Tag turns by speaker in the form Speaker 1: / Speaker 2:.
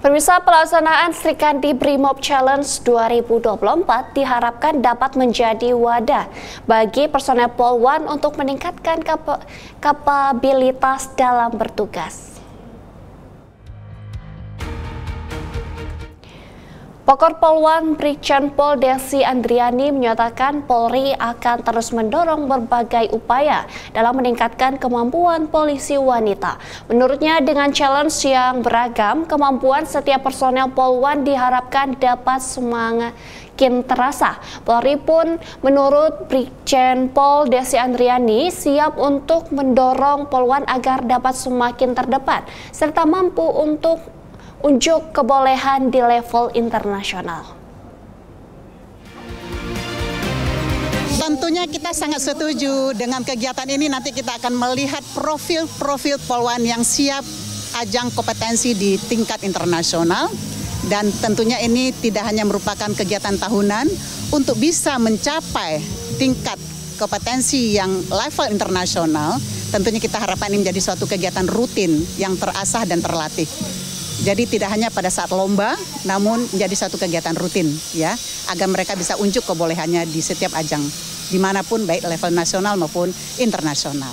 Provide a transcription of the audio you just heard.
Speaker 1: Pemirsa pelaksanaan Sri Kandi Brimob Challenge 2024 diharapkan dapat menjadi wadah bagi personel Polwan untuk meningkatkan kap kapabilitas dalam bertugas. Pokor Polwan Brigjen Pol Desi Andriani menyatakan Polri akan terus mendorong berbagai upaya dalam meningkatkan kemampuan polisi wanita. Menurutnya dengan challenge yang beragam, kemampuan setiap personel Polwan diharapkan dapat semakin terasa. Polri pun menurut Brigjen Pol Desi Andriani siap untuk mendorong Polwan agar dapat semakin terdepan serta mampu untuk unjuk kebolehan di level internasional.
Speaker 2: Tentunya kita sangat setuju dengan kegiatan ini nanti kita akan melihat profil-profil polwan yang siap ajang kompetensi di tingkat internasional dan tentunya ini tidak hanya merupakan kegiatan tahunan untuk bisa mencapai tingkat kompetensi yang level internasional tentunya kita harapkan ini menjadi suatu kegiatan rutin yang terasah dan terlatih. Jadi tidak hanya pada saat lomba, namun menjadi satu kegiatan rutin ya, agar mereka bisa unjuk kebolehannya di setiap ajang, di mana pun baik level nasional maupun internasional.